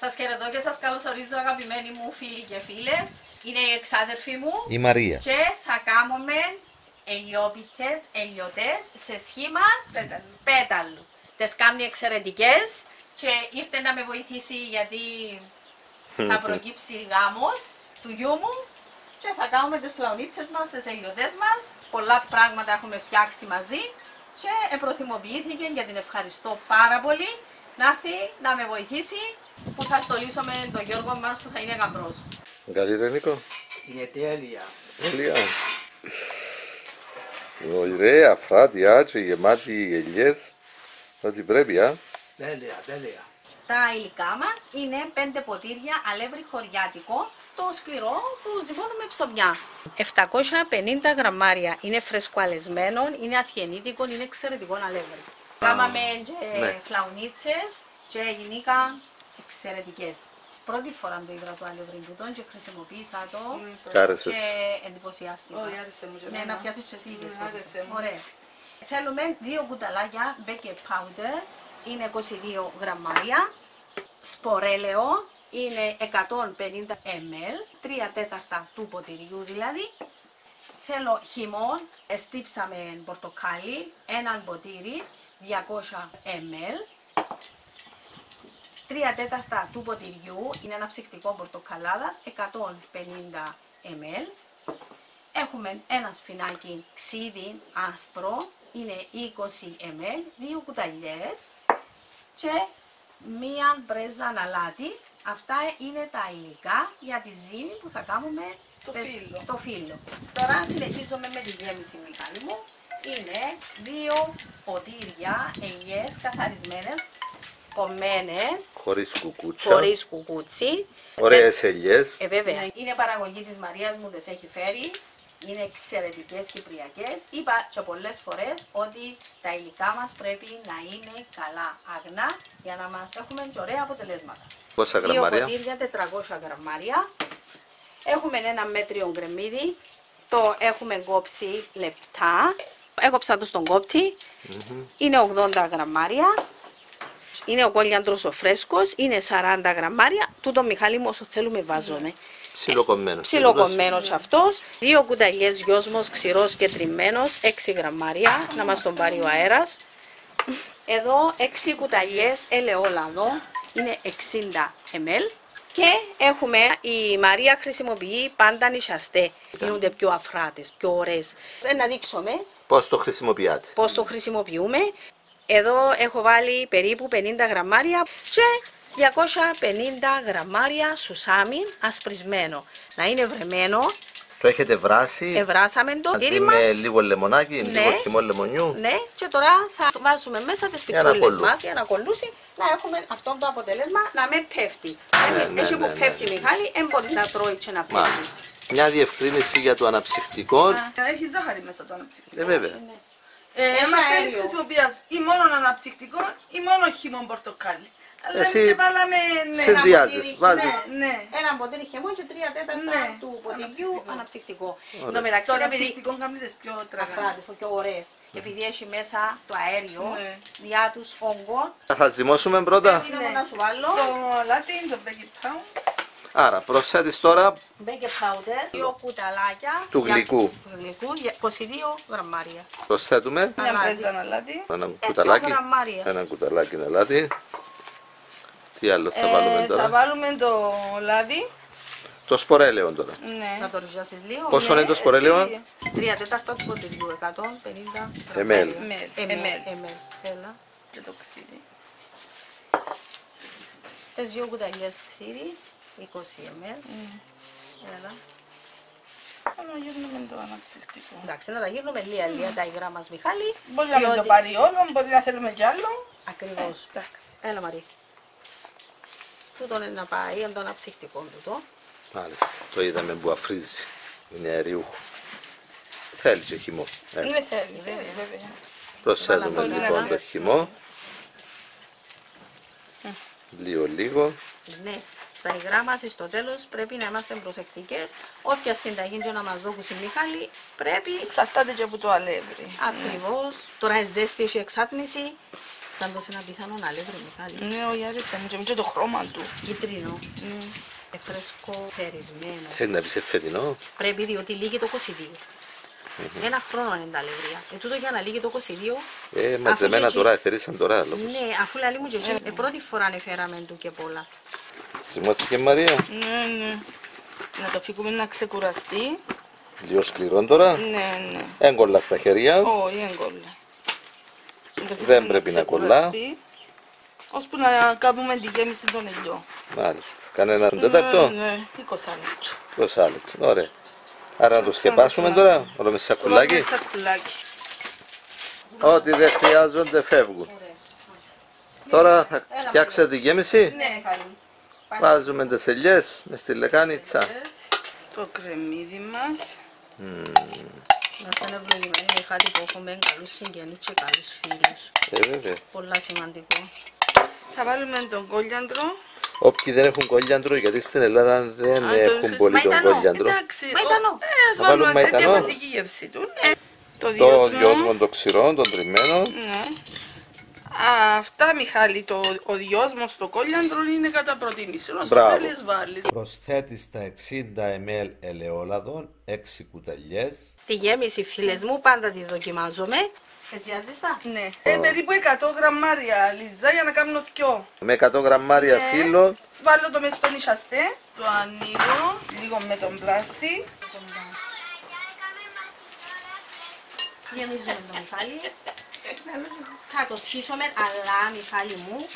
Σας χαιρετώ και σας καλωσορίζω αγαπημένοι μου φίλοι και φίλες. Είναι η εξάδερφή μου Η Μαρία. και θα κάνουμε ελιόπιτες, ελιωτές σε σχήμα Πέταλου. πέταλου. Τις κάνει εξαιρετικές και ήρθε να με βοηθήσει γιατί θα προκύψει γάμος του γιού μου και θα κάνουμε τις φλαουνίτσες μας, τις ελιωτές μας. Πολλά πράγματα έχουμε φτιάξει μαζί και προθυμοποιήθηκε και την ευχαριστώ πάρα πολύ να έρθει να με βοηθήσει που θα στολίσουμε τον Γιώργο μας που θα είναι γαμπρός. Καλύτερα, Νίκο. Είναι τέλεια. Τέλεια. Ωραία, φράτια και γεμάτη ελιές. Ό,τι πρέπει, α. Τέλεια, τέλεια. Τα υλικά μας είναι 5 ποτήρια αλεύρι χωριάτικο, το σκληρό που ζυμώνουμε ψωμιά. 750 γραμμάρια είναι φρεσκοαλεσμένο, είναι αθιενίτικο, είναι εξαιρετικό αλεύρι. Κάμαμε και ναι. φλαουνίτσες και γυναίκα εξαιρετικές. Πρώτη φορά το είδα το αλεύρι τούτο και χρησιμοποίησα το Κάρεσες. και εντυπωσιάστηκα. Όχι, άρεσε μου και Ναι, εμένα. να πιάσεις και εσύ ίδιες Ναι, πρώτα. άρεσε μου. Ωραία. Θέλουμε δύο κουταλάκια baking powder, είναι 22 γραμμάρια. Σπορέλαιο είναι 150 ml, 3 τέταρτα του ποτηριού δηλαδή. Θέλω χυμό, εστίψαμε πορτοκάλι, έναν ποτήρι, 200 ml. 3 τέταρτα του ποτηριού είναι ένα ψυκτικό πορτοκαλάδας, 150 ml. Έχουμε ένα σφινάκι ξύδι άσπρο, είναι 20 ml, δύο κουταλιές και μία μπρέζα αλάτι. Αυτά είναι τα υλικά για τη ζύμη που θα κάνουμε Το ε, φύλλο. το φύλλο. Τώρα συνεχίζουμε με τη γέμιση Μιχάλη μου. Είναι δύο ποτήρια ελιές καθαρισμένες, κομμένες, Χωρίς κουκούτσα. χωρίς κουκούτσι. Ωραίες ελιές. Ε, βέβαια. Είναι παραγωγή της Μαρίας μου, τις έχει φέρει. Είναι εξαιρετικές κυπριακές. Είπα και πολλές φορές ότι τα υλικά μας πρέπει να είναι καλά αγνά για να μας έχουμε και ωραία αποτελέσματα. Πόσα Δύο γραμμάρια; ποτήρια, 400 γραμμάρια. Έχουμε ένα μέτριο γκρεμμύδι. Το έχουμε κόψει λεπτά. Έκοψα το στον κόπτη. Είναι 80 γραμμάρια. Είναι ο κόλιαντρος ο φρέσκος. Είναι 40 γραμμάρια. Τούτο Μιχάλη μου όσο θέλουμε βάζουμε. Ψιλοκομμένος. Ψιλοκομμένος αυτός. Δύο κουταλιές γιόσμος ξηρός και τριμμένος. 6 γραμμάρια. Να μας τον πάρει ο αέρας. Εδώ 6 κουταλιές ελαιόλαδο. Είναι 60 ml. Και έχουμε, η Μαρία χρησιμοποιεί πάντα νησιαστέ. Γίνονται πιο αφράτες, πιο ωραίες. Ε, Να δείξουμε Πώς το χρησιμοποιάτε; πώς το χρησιμοποιούμε. Εδώ έχω βάλει περίπου 50 γραμμάρια και 250 γραμμάρια σουσάμι ασπρισμένο. Να είναι βρεμένο. Το έχετε βράσει. Ευράσαμε το μαζί τύρι μας. με λίγο λεμονάκι, Ναι. λίγο χυμό λεμονιού. Ναι, και τώρα θα βάζουμε μέσα τις Για να πιτρούλες κολλούν. μας για να κολλούσει, να έχουμε αυτό το αποτέλεσμα να μην πέφτει. Εμείς ναι, έτσι ναι, που ναι, πέφτει ναι. Μιχάλη, δεν μπορείς να τρώει και να πέφτει. Μάλιστα. Μια διευκρίνηση για το αναψυκτικό. Έχει ζάχαρη μέσα το αναψυκτικό. Ε, βέβαια. Ε, Έχει άμα θέλεις αέριο. χρησιμοποιάς ή μόνο αναψυκτικό ή μόνο χυμό πορτοκάλι. Αλλά Εσύ εμείς βάλαμε ναι. συνδυάζεις, ποτήρι, βάζεις. Ναι, ναι. Ένα ποτήρι χειμώ και τρία τέταρτα Ναι, του ποτηριού αναψυκτικό. αναψυκτικό. Εν τω μεταξύ, Το επειδή αναψυκτικό κάνει τις πιο τραγανές. αφράτες, πιο ωραίες, επειδή έχει μέσα το αέριο, Ναι. διά τους όγκο, Θα ζυμώσουμε πρώτα. είναι μόνο να σου βάλω Το λάτι, το baking pound. Άρα προσθέτεις τώρα baking powder, δύο κουταλάκια Του για- γλυκού. του γλυκού, για 22 γραμμάρια. προσθέτουμε Μια Αλάτι. μπρέζα αλάτι. ένα Ε, κουταλάκι. δύο γραμμάρια. Ένα κουταλάκι αλάτι. Τι άλλο θα Ε, βάλουμε Θα τώρα. βάλουμε το λάδι. Το σπορέλαιο τώρα. Ναι. Να το ριζώσεις λίγο. Πόσο Ναι, είναι το σπορέλαιο; έτσι. Τρία τέταρτα του ποτηριού, 150 ML. γραμμάρια. ML. ML, ML. Έλα. Και το ξύδι. Τες δύο κουταλιές ξύρι, 20 ml. Έλα. Αλλά γύρνουμε το αναψυκτικό. Εντάξει, να τα γύρνουμε λίγα λίγα τα υγρά μας Μιχάλη. Μπορεί να μην το πάρει όλο, μπορεί να θέλουμε κι άλλο. Ακριβώς. Εντάξει. Έλα Μαρή. Τούτο είναι να πάει, είναι το αναψυκτικό τούτο. Μάλιστα. Το είδαμε που αφρίζει. Είναι αεριούχο. Θέλει και χυμό. Ε, Ναι, θέλει, θέλει, βέβαια. προσθέτουμε Βάλαμε λοιπόν όλα. το χυμό. Λίγο λίγο. Ναι, στα υγρά μας στο τέλος πρέπει να είμαστε προσεκτικές. Όποια συνταγή και να μας δώσει Μιχάλη πρέπει Εξαρτάται και από το αλεύρι. ακριβώς. Τώρα είναι ζέστη, έχει εξάτμιση. Πάντως είναι απίθανο να λέει Μιχάλη. Ναι, όχι άρεσε μου και μου και το χρώμα του. Κίτρινο, Ναι. ε, φρέσκο, θερισμένο. Θέλει να πεις σε φετινό. Πρέπει διότι λύγει το 22. Ένα χρόνο είναι τα αλευρία. Ε, τούτο για να λύγει το 22. Ε, αφού μαζεμένα και- τώρα, εθερήσαν τώρα. λόγος. Ναι, αφού λαλεί μου και έτσι, ε, πρώτη φορά ανεφέραμε του και πολλά. Σημώθηκε Μαρία; Ναι, ναι. Να το φύγουμε να ξεκουραστεί. Λίγο σκληρό τώρα. Ναι, ναι. Έγκολα στα χέρια. Όχι, δεν κολλά. Να το φύγουμε Δεν πρέπει να κολλά. ξεκουραστεί, Ώσπου να κάνουμε τη γέμιση των ελιών. Μάλιστα. Κανένα τέταρτο; Ναι, ναι, 20 λεπτό. Προς άλλο. Ωραία. Άρα να το σκεπάσουμε τώρα. Όλο με σακουλάκι. Βάλουμε σακουλάκι. Ό,τι δεν χρειάζονται φεύγουν. Τώρα θα φτιάξετε τη γέμιση; Ναι, Μιχάλη. Βάζουμε τις ελιές μες στη λεκάνιτσα. το κρεμμύδι μας. Να είστε ευλογημένοι με κάτι που έχουμε καλούς συγγενείς και καλούς φίλους. Ε, βέβαια. Πολλά σημαντικό. Θα βάλουμε τον κόλιαντρο. Όποιοι δεν έχουν κόλιαντρο, γιατί στην Ελλάδα δεν Α, το έχουν είχες πολύ τον μαϊντανό. κόλιαντρο. Εντάξει. Μαϊντανό. ο- Ε, ας Να βάλουμε βάλουμε μαϊντανό. διαφορετική γεύση του. Ναι. Το Το διόσμο. διόσμο το ξηρό, το τριμμένο. Ναι. Α, Αυτά, Μιχάλη, το, ο διόσμος στο κόλιαντρο είναι κατά προτίμηση. Όσο Μπράβο. θέλεις βάλεις. Προσθέτεις τα 60 ml ελαιόλαδων, 6 κουταλιές. Τη γέμιση φίλες μου πάντα τη δοκιμάζομαι. Εζιάζεις τα. Ναι. Ε, περίπου 100 γραμμάρια λιζά για να κάνω δυο. Με 100 γραμμάρια Ναι. φύλλο, Βάλω το μέσα στον ισαστέ. Το ανοίγω λίγο με τον πλάστη. Γεμίζουμε το Μιχάλη. Θα το σχίσουμε, αλλά Μιχάλη μου,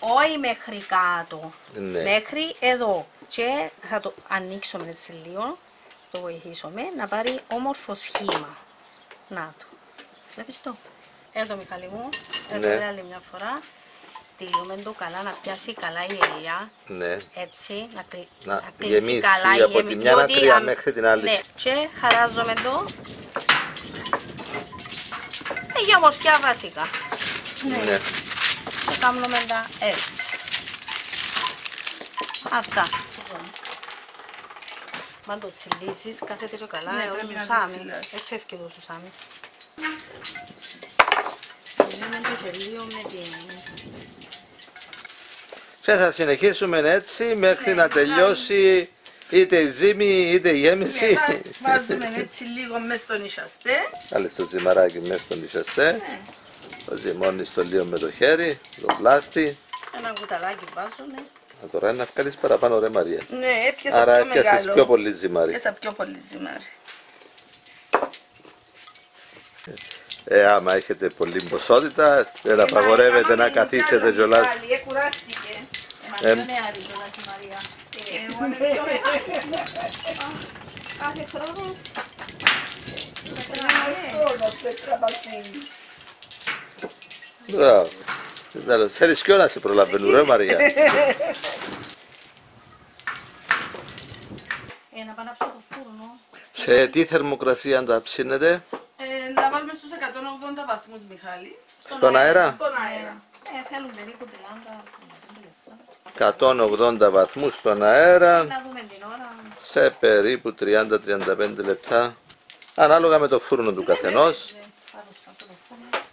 όχι μέχρι κάτω. Ναι. Μέχρι εδώ. Και θα το ανοίξουμε έτσι λίγο, το βοηθήσουμε να πάρει όμορφο σχήμα. Να το. Βλέπεις το; Εδώ Μιχάλη μου, εδώ Ναι. άλλη μια φορά. Τυλούμε το καλά, να πιάσει καλά η ελιά. ναι. Έτσι, να, κλει... Να κλείσει γεμίσει καλά η από γέμι- τη μια διότι άκρη αμ- μέχρι την άλλη. Ναι, και χαράζομαι το. Ε, για ομορφιά βασικά. ναι. Και κάνουμε τα έτσι. Αυτά. Μα το τσιλίσεις, κάθεται και καλά, Ναι, ε, ο πρέπει να το σουσάμι. τσιλάς. Ε, φεύγει το σουσάμι. Λέμε το και λίγο με την... Και θα συνεχίσουμε έτσι μέχρι να τελειώσει είτε η ζύμη είτε η γέμιση. Ναι, βά- Βάζουμε έτσι λίγο μέσα στον ισαστέ. Βάλε το ζυμαράκι μέσα στον ισαστέ. Ναι. Το ζυμώνεις το λίγο με το χέρι, το πλάστη. Ένα κουταλάκι βάζουμε. Α, τώρα είναι να βγάλεις παραπάνω ρε Μαρία. Ναι, έπιασα Άρα πιο έπιασες μεγάλο. πιο πολύ ζυμάρι. Έπιασα πιο πολύ ζυμάρι. Ε, άμα έχετε πολλή ποσότητα, δεν απαγορεύεται να καθίσετε κιόλας. Ε, κουράστηκε. Ε, μα δεν είναι αρκετό η Μαρία. Εγώ είμαι πιο μεγάλη. Κάθε χρόνος. Χρόνος, πέτρα βαθύνει. Μπράβο. Τέλος, Θέλεις ποιο να σε προλαβαίνουν ρε Μαρία. Ε, να πάω το φούρνο. Σε τι θερμοκρασία τα ψήνετε, Ε, να βάλουμε στους 180 βαθμούς, Μιχάλη. στον αέρα; Στον αέρα. Ε, θέλουν περίπου 30 λεπτά. 180 βαθμούς στον αέρα, Να δούμε την ώρα. σε περίπου 30-35 λεπτά. Ανάλογα με το φούρνο του καθενός. Ε, Πάρω σε αυτό το φούρνο.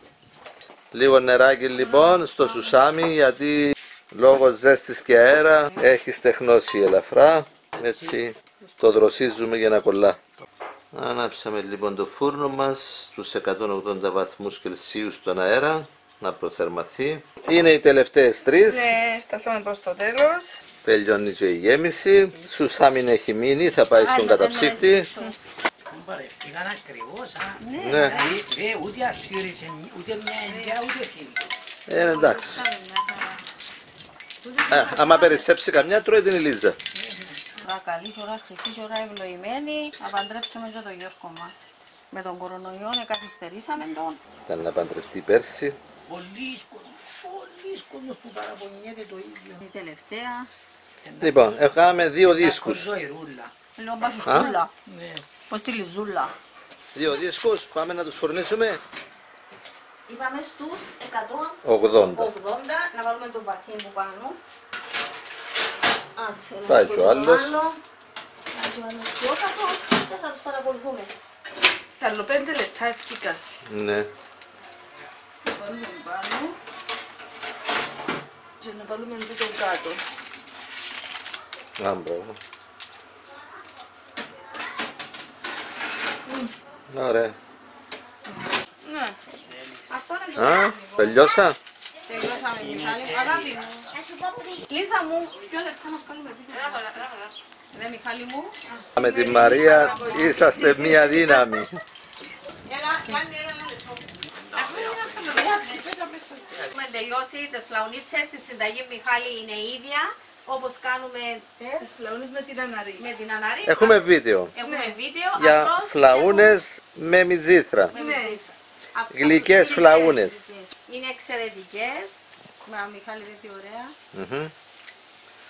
Λίγο νεράκι λοιπόν στο σουσάμι γιατί λόγω ζέστης και αέρα έχει στεχνώσει ελαφρά. Έτσι το δροσίζουμε για να κολλά. Ανάψαμε λοιπόν το φούρνο μας στους 180 βαθμούς Κελσίου στον αέρα να προθερμαθεί. Είναι οι τελευταίες τρεις. Ναι, φτάσαμε προς το τέλος. Τελειώνει και η γέμιση. Σουσάμι έχει μείνει, θα πάει στον Άντε, δεν καταψύκτη. με έστειξω. Παρευτήκαν ακριβώς, α. Ναι, Δηλαδή, δε, ούτε αξίρισε, ούτε μια ενδιά, ούτε φίλη. ε, εντάξει. Κάμε μια χαρά. Ε, άμα περισσέψει καμιά τρώει την Ελίζα. Ώρα καλή, ώρα χρυσή, ώρα ευλογημένη. Να παντρέψουμε και τον Γιώργο μας. Με τον κορονοϊό ε, καθυστερήσαμε τον. Ήταν να παντρευτεί πέρσι. Πολλοί κόσμος, πολλοί κόσμος που παραπονιέται το ίδιο. Η τελευταία. Λοιπόν, είχαμε δύο δίσκους. Ζωηρούλα. Λέω μπασουστούλα. Ναι. Πώς τη λιζούλα. Δύο δίσκους, πάμε να τους φορνήσουμε. Είπαμε στους 80. 180 να βάλουμε το βαθύ που πάνω. Άτσε, να Πάει το και ο άλλος. άλλο. Να το άλλος πιο κάτω και θα τους παρακολουθούμε. Τα άλλο πέντε λεπτά ευκήκαση. Ναι. Βάλουμε πάνω. Και να βάλουμε τούτο κάτω. Α, μπράβο. Ωραία. Ναι. Αυτό είναι το Α, σημαντικό. τελειώσα; Τελειώσαμε, Μιχάλη. Αγάπη μου. Να σου πω πριν. Λίζα μου, ποιο λεπτό να βγάλουμε βίντεο. Ναι, Μιχάλη μου. Με τη Μαρία είσαστε μία δύναμη. Έλα, κάνει ένα λεπτό. Έχουμε τελειώσει τις φλαουνίτσες, τη συνταγή Μιχάλη είναι η ίδια, όπως κάνουμε Τις φλαούνες με την αναρή. με την αναρή. Έχουμε βίντεο Έχουμε βίντεο, για απλώς φλαούνες με μυζήθρα. θέλουμε- με μυζήθρα. Αυτό Γλυκές είναι φλαούνες. εξαιρετικές. Είναι εξαιρετικές. Μα Μιχάλη δει τι ωραία. Μμμ.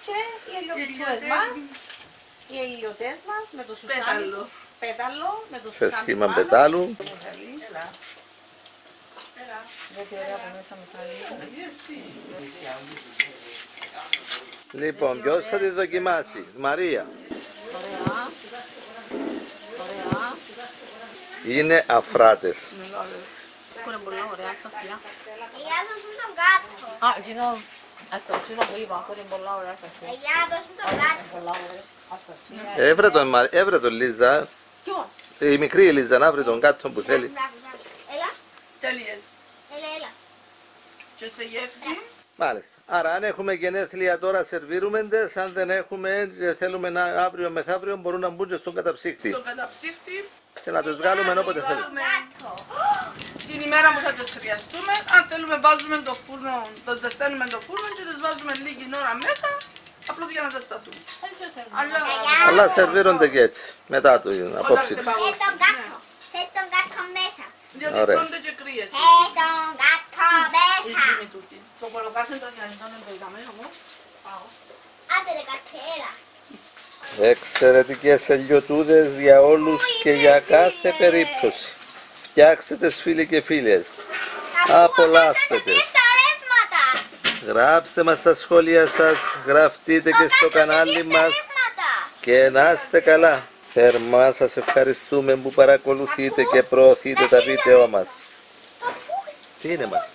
Και οι ελιοτές μας, οι ελιοτές μας με το σουσάμι. Πέταλο. Πέταλο με το Σε σουσάμι. σχήμα πάνω. Πετάλου. Δει τι ωραία από μέσα Μιχάλη. Λοιπόν, ποιος θα τη δοκιμάσει. Μαρία; Ωραία. Ωραία. Είναι αφράτες. Είναι πολλά ωραία, σας τιά. Για δώσουν τον κάτω. Α, εκείνο, ας το ξύνο που είπα, είναι πολλά ωραία σας τιά. Για δώσουν τον κάτω. Πολλά ωραία, ας τα στείλω. Έβρε τον, Μα- έβρε τον Λίζα. Ποιο; Η μικρή Λίζα να βρει τον κάτω που θέλει. Μπράβο, μπράβο. Έλα, Τέλειες. Έλα, έλα. Και σε γεύση. Μάλιστα. Άρα, αν έχουμε γενέθλια τώρα, σερβίρουμε τες. Αν δεν έχουμε και θέλουμε να αύριο μεθαύριο, μπορούν να μπουν και στον καταψύκτη Στο καταψύχτη. και να τις βγάλουμε όποτε θέλουμε. Βάλουμε Κάτω. την ημέρα που θα τις χρειαστούμε. Αν θέλουμε βάζουμε το φούρνο, το ζεσταίνουμε το φούρνο και τις βάζουμε λίγη ώρα μέσα. Απλώς για να ζεσταθούν. Αλλά Αλλά σερβίρονται και έτσι, μετά το απόψη της. Θες τον κάτω. Θες τον κάτω μέσα. διότι Ωραία. τρώνε και κρύες. Θες τον κάτω μέσα. Με τούτη. Το κολοκάσαι το διανυτό είναι το ειδαμένο μου. Άντε ρε κάτω, έλα. Εξαιρετικές ελιοτούδες για όλους και για κάθε περίπτωση. Φτιάξτε τις φίλοι και φίλες. Θα Απολαύστε πούμε τις. κάτω στα ρεύματα. Γράψτε μας τα σχόλια σας, γραφτείτε και στο Κάτω σε κανάλι δεις τα μας ρεύματα. και να είστε καλά. Θερμά σας ευχαριστούμε που παρακολουθείτε και προωθείτε τα βίντεο μας. Τι είναι μα.